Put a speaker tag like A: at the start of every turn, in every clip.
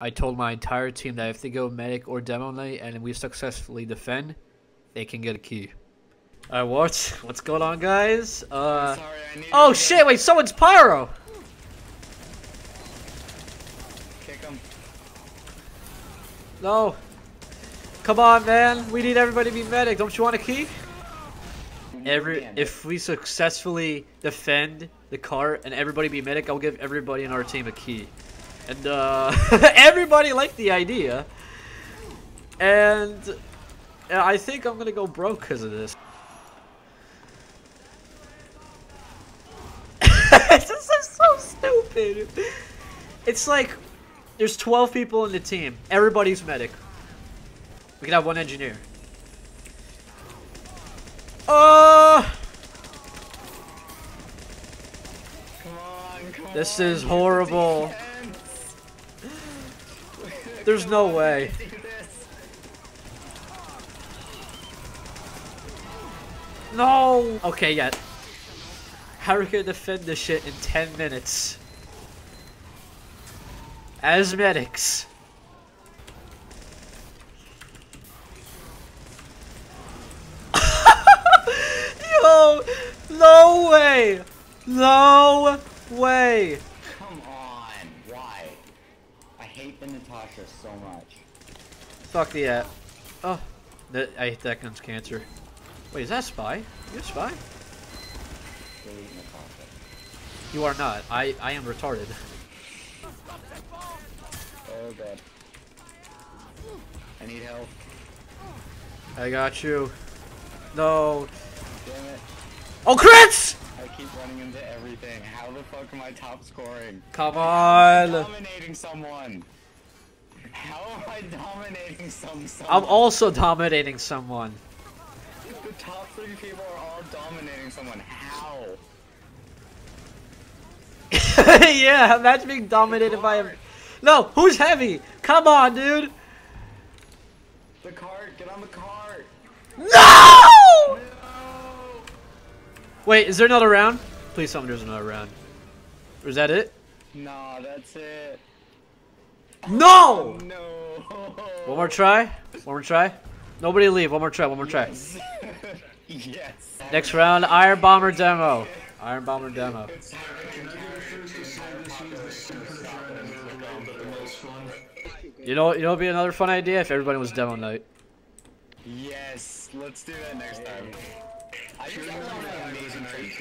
A: I told my entire team that if they go medic or demoknight and we successfully defend, they can get a key. Alright, what? What's going on, guys? Uh.
B: Sorry, I need
A: Oh shit! Wait, someone's pyro.
B: Kick him.
A: No. Come on, man. We need everybody to be medic. Don't you want a key? Every if we successfully defend the cart and everybody be medic, I'll give everybody in our team a key. And uh, everybody liked the idea. And uh, I think I'm gonna go broke because of this. this is so stupid. It's like there's 12 people in the team. Everybody's medic. We can have one engineer. Oh!
B: Come on, come
A: This is horrible. There's no way. No! Okay, yeah. How are we gonna defend this shit in 10 minutes? As medics. Yo! No way! No way!
B: Hate the Natasha so much.
A: Fuck the app. Oh, that, I hate that gun's cancer. Wait, is that a spy? You a spy? You are not. I, I am retarded.
B: Oh god. I need help.
A: I got you. No.
B: Damn it.
A: Oh, crits!
B: I keep running into everything. How the fuck am I top scoring?
A: Come
B: I'm
A: on.
B: dominating someone. How am I dominating some
A: I'm also dominating someone.
B: The top three people are all dominating someone. How?
A: yeah, imagine being dominated by a... No, who's heavy? Come on, dude.
B: The cart, get on the cart.
A: No!
B: No!
A: Wait, is there another round? Please tell me there's another round. Or is that it?
B: Nah, that's it.
A: No!
B: No.
A: One more try? One more try? Nobody leave. One more try. One more try.
B: Yes. yes.
A: Next round, Iron Bomber demo. Iron Bomber demo. You know, you know, it'd be another fun idea if everybody was demoknight.
B: Yes, let's do that next time. I just pulled off an amazing trimp.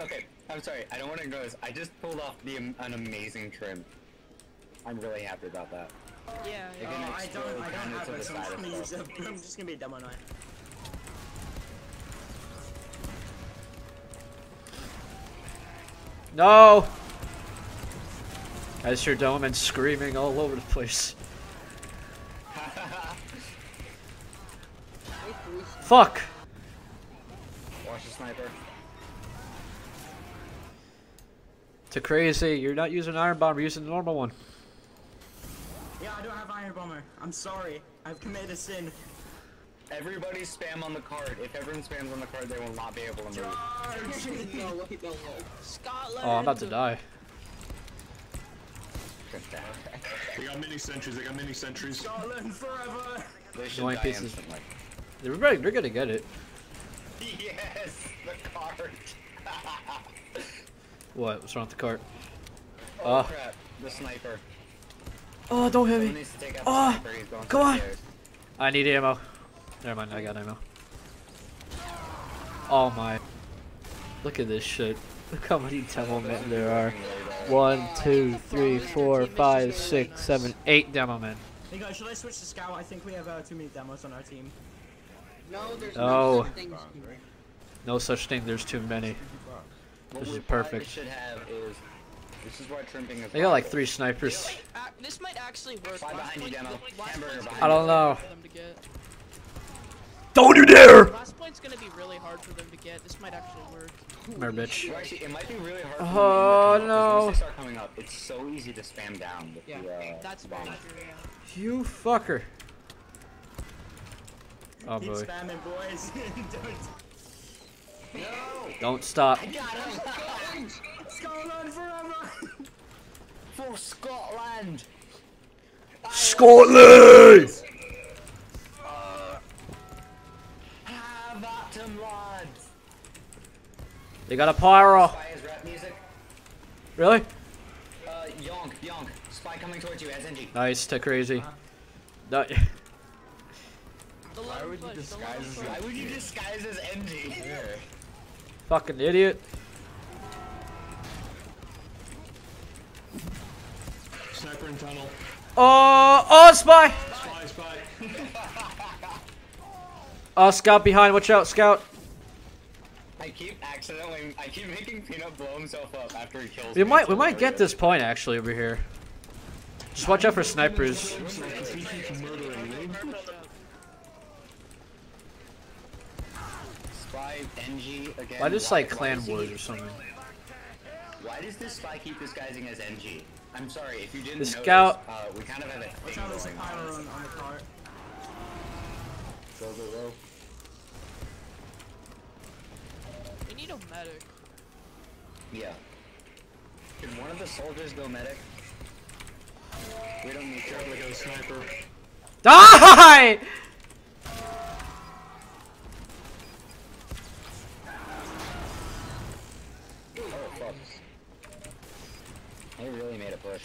B: Okay, I'm sorry, I don't want to go this. I just pulled off the, an amazing trimp. I'm really happy about that.
C: Yeah, yeah.
B: gonna
D: Oh, I don't, I don't have it, so I'm just, gonna use, I'm just gonna be a demoknight.
A: No! I just hear Demoman screaming all over the place. Fuck!
B: Watch the sniper.
A: Teh_crazy, you're not using an Iron Bomber, you're using the normal one.
D: Yeah, I don't have Iron Bomber. I'm sorry. I've committed a sin.
B: Everybody spam on the card. If everyone spams on the card, they will not be able to move.
C: no, wait, no, no. Scotland.
A: Oh, I'm about to die.
E: They got mini sentries, they got mini sentries.
D: Scotland forever.
B: They should die
A: pieces.
B: instantly.
A: They're, right, they're gonna get it.
B: Yes, the cart.
A: What? What's wrong with the cart?
B: oh
A: Oh.
B: crap, the sniper.
A: Oh, don't hit
B: Someone
A: me.
B: needs to take out
A: Oh,
B: the sniper. He's going
A: come on.
B: upstairs.
A: I need ammo. Never mind, I got ammo. Oh my. Look at this shit. Look how many demo men there are. One, two, three, four, five, six, seven, eight demo men.
D: Hey guys, should I switch to Scout? I think we have uh, too many demos on our team.
C: No, there's
A: Oh.
C: no such thing
A: No such thing, there's too many. This is perfect.
B: should have is. This is why trimping is.
A: They got like three snipers.
C: Wait, this might actually work.
B: Fly behind you, Demo.
C: last
B: Hamburger
C: point's
B: behind
C: gonna
A: I don't know.
C: hard for them to get.
A: Don't you dare!
C: Last point's gonna be really hard for them to get. This might actually work.
A: Come here, bitch.
B: Actually, it might be really hard. For
A: Oh,
B: them to come up, 'cause
A: no.
B: Once they start coming up, it's so easy to spam down with
C: Yeah,
B: the uh,
C: that's
B: bomb.
A: You fucker. Oh
D: Keep
A: boy.
D: spamming, boys. don't.
A: Don't stop.
B: I got him!
D: Scotland forever!
B: For Scotland!
A: Scotland!
B: Have at 'em, lads!
A: They got a pyro.
B: Spy is rap music.
A: Really?
B: Uh, yonk, yonk. Spy coming towards you, SNG.
A: Nice Teh_crazy. No-
C: The Why would you disguise
B: Why would you disguise as NG?
A: fucking idiot.
E: Sniper in tunnel.
A: Oh, oh, spy!
E: Spy, spy.
A: Oh, scout behind. Watch out, scout.
B: I keep accidentally, I keep making Peanut blow himself up after he kills
A: We
B: me.
A: might, we might get this point actually over here. Just watch out for snipers.
E: Looks like he keeps murdering me.
B: Spy, NG again.
A: Why just like clan
B: does
A: wars or something?
B: Why does this spy keep disguising as NG? I'm sorry, if you didn't
A: The
B: know
A: scout-
B: this, uh, we kind of have a
D: Watch
B: thing
D: out, there's a
B: going
D: pyro
B: on.
D: on, on the cart.
B: Go, go, go.
C: We need a medic.
B: Yeah. Can one of the soldiers go medic? We don't need to.
E: Like a sniper.
A: Die!
B: They really made a push.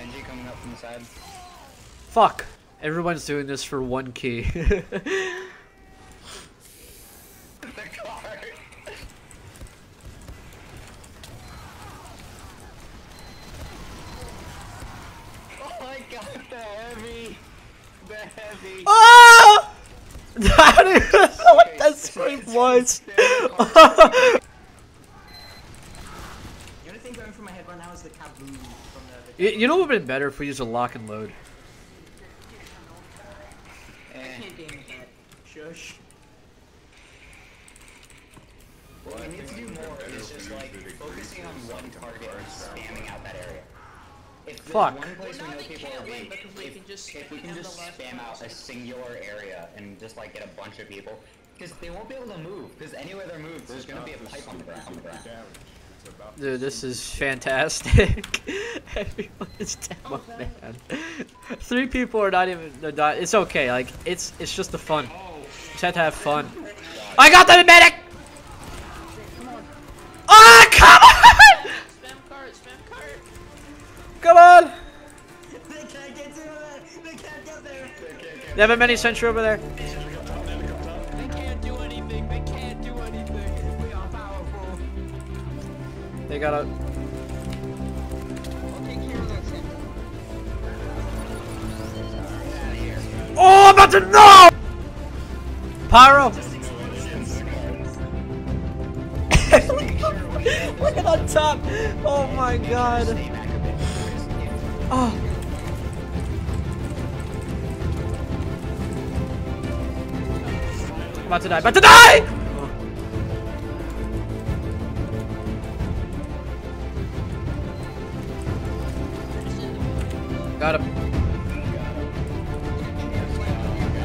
B: NG coming up from the side.
A: Fuck. Everyone's doing this for one key.
B: the car! oh my god, the heavy! The heavy!
A: oh! I don't even know what that scream was.
D: The only thing going through my head right now is the kaboom from the.
A: you, you know what would have been better if we used a
D: Loch-n-Load?
B: Eh,
D: can't game with that. Shush.
B: what we need to do more is just like focusing on one target and spamming out that area. If
A: Fuck.
B: one place we know people are weak, if, if we can just spam out a singular area and just like get a bunch of people, because they won't be able to move. Because anywhere they're moved, there's gonna be a pipe on the ground. On the ground.
A: Dude, this is fantastic. Everyone is demo, man. Three people are not even. They're not, it's okay. Like it's it's just the fun. Just have to have fun. I got the medic. Ah, come on!
C: Spam cart, spam cart.
A: Come on!
D: They can't get there! They can't get there!
A: They have a mini sentry over there.
C: They
A: got a.
C: I'll take care of that thing.
A: Oh, I'm about to no! Pyro. Look at on top. Oh my god.
B: Stay back a bit. because if-
A: Oh. I'm about to die. About to die! Got him.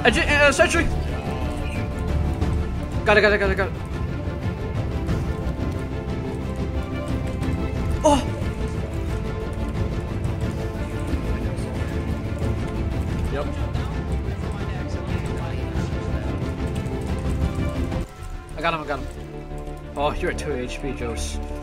A: A G- uh, sentry! Got it, got it, got it, got it. Oh! Yep. I got him, I got him. Oh, you're at 2 HP, Jose.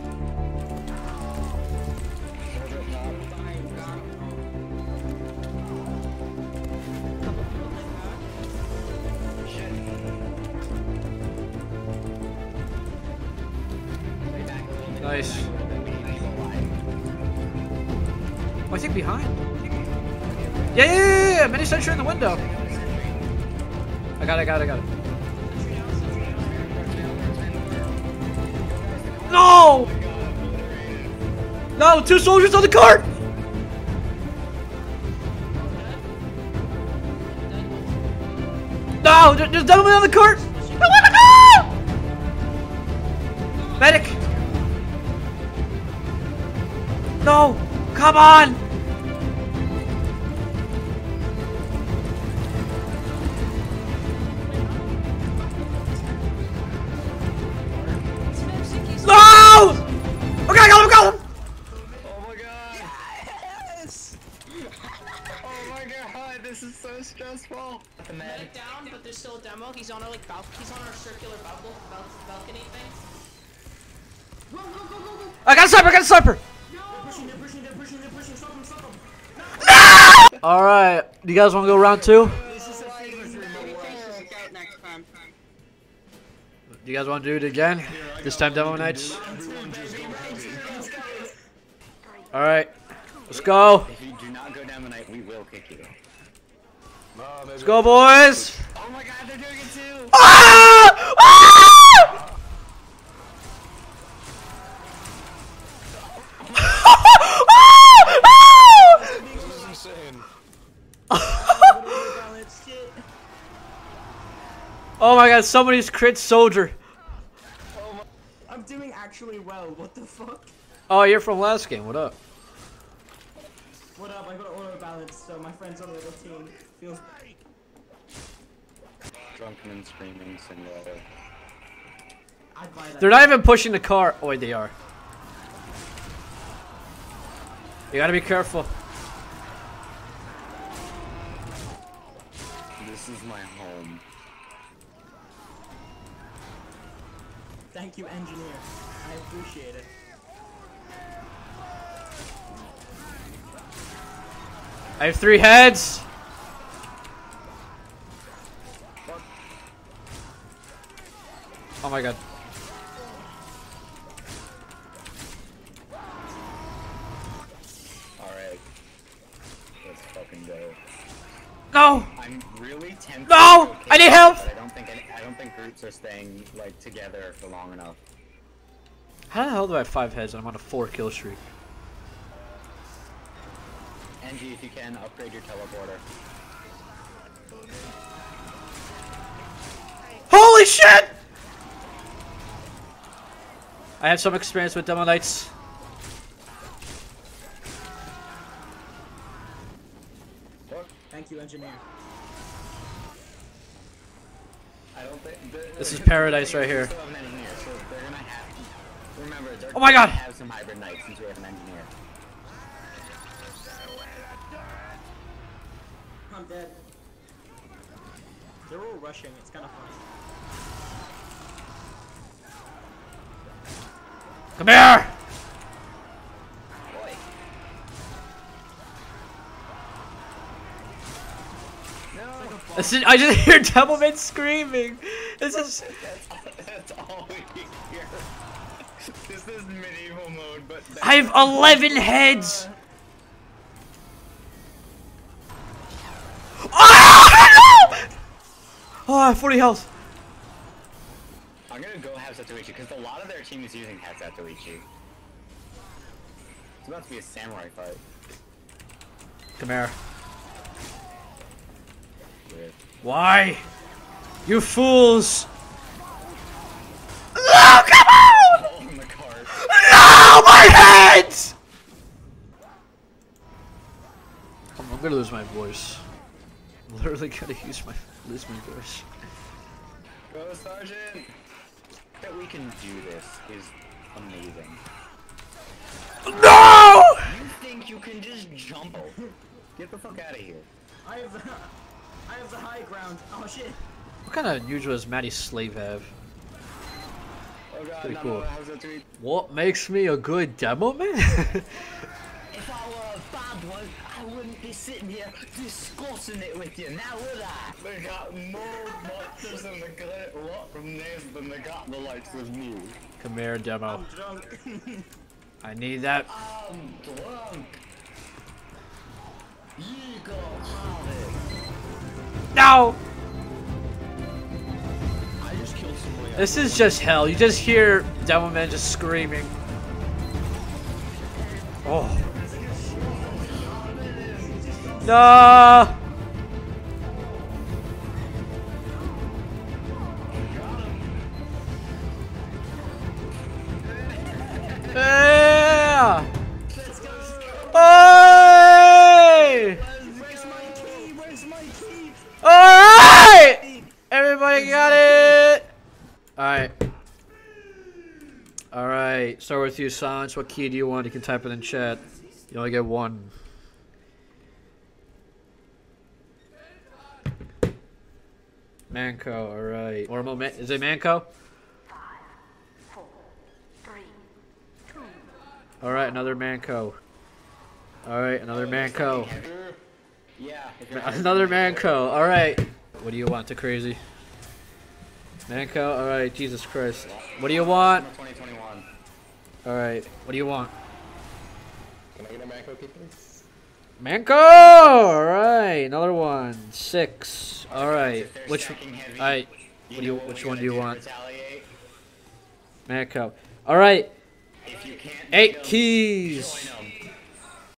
A: Sentry in the window. I got it, I got it, I got it. No! No, two soldiers on the cart! No, there's gentlemen on the cart! Medic! No! Come on!
C: Still a demo. He's on our like bal- he's on our circular balcony, bal- balcony thing.
A: I got a sniper. I got a sniper.
D: They're pushing, they're pushing, they're pushing, they're pushing. Stop them, stop them.
A: All right. Do you guys want to go round two?
D: This is a favor
F: next time.
A: Do you guys want to do it again? This time demoknights.
E: Everyone just go heavy.
A: All right. Let's go.
B: If you do not go down tonight, we will kick you.
A: Let's go, boys.
B: Oh my god, they're doing it too!
A: Ah! Ah!
E: This is insane.
D: Balance, shit.
A: Oh my god, somebody's crit soldier.
D: Oh I'm doing actually well. What the fuck?
A: Oh, you're from last game. What up?
D: What up? I got auto balance, so my friends on the other team feels.
B: Drunken and screaming simulator.
D: I'd buy that.
A: They're not even pushing the car. Oh, wait, they are. You gotta be careful.
B: This is my home.
D: Thank you, engineer. I appreciate it.
A: I have three heads. Oh my god.
B: Alright. Let's fucking go.
A: No!
B: I'm really tempted
A: No!
B: go
A: I need help!
B: I don't think any, I don't think groups are staying like together for long enough.
A: How the hell do I have five heads and I'm on a four kill streak?
B: Angie, if you can, upgrade your teleporter.
A: Holy shit! I have some experience with Demo Knights.
D: Thank you, engineer.
B: I don't think
A: This is paradise right here.
B: still have an engineer, so they're gonna have. Remember, they're
A: Oh my God!
D: I'm dead. They're all rushing. It's kind of funny.
A: Come here! This is, I just hear Devilman screaming. This is.
B: That's all we hear. This is medieval mode, but
A: I have 11 heads! Oh, I have 40 health.
B: I'm gonna go have Zatoichi because a lot of their team is using Half-Zatoichi. It's about to be a samurai fight.
A: Come here.
B: Weird.
A: Why? You fools! No, come on!
B: Oh, in the cart.
A: No, my head! I'm, I'm gonna lose my voice. I'm literally gonna use my lose my voice.
B: Go, Sergeant! That we can do this is amazing.
A: No!
B: You think you can just jump? Get the fuck out of here.
D: I have the, I have the high ground. Oh shit.
A: What kind of unusual does Matty Slave have?
B: Oh god,
A: Pretty cool.
B: no, how's that tweet?
A: What makes me a good demo man?
B: If I bad one, I wouldn't be sitting here discussing it with you, now would I? They got more monsters in the great lot from this than they got the likes of me.
A: Come here, demo.
D: I'm drunk.
A: I need that.
B: I'm drunk. You go have it.
A: No!
C: I just killed somebody.
A: This is just hell. You just hear Demo Man just screaming. Oh. No! Yeah! Hey! Alright! Everybody got it! Alright. Alright, start with you, Silence. What key do you want? You can type it in chat. You only get one. Mann Co., alright. Man- is it Mann Co.? Alright, another Manco. Alright, another Manco.
B: Yeah.
A: Another Mann Co., alright. What do you want, Teh_crazy? Manco, alright, Jesus Christ. What do you want?
B: 2021.
A: Alright, what do you want?
F: Can I get a Mann Co. please?
A: Mann Co.! Alright, another one. Six. Alright. Which Alright, what do you which one do you want? Manco. Alright,
B: If you can't
A: eight keys.